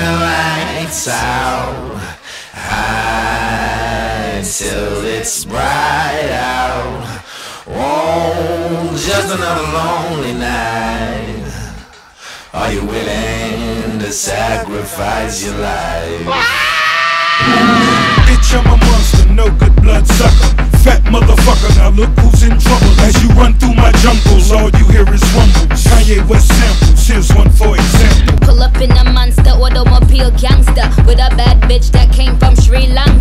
lights out. High till it's bright out. Oh, just another lonely night. Are you willing to sacrifice your life? Bitch, I'm a monster, no good blood sucker. Fat motherfucker, now look who's in trouble. As you run through my jungles, all you hear is rumbles. Kanye West samples, here's one for example. Automobile gangster with a bad bitch that came from Sri Lanka.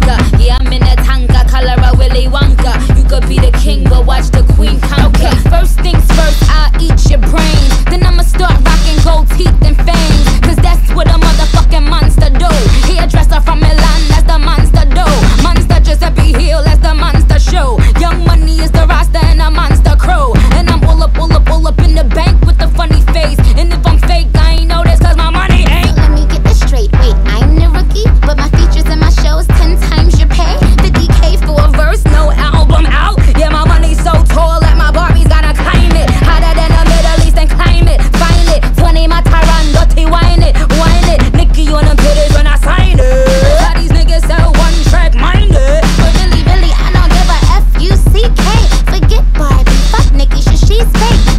these fake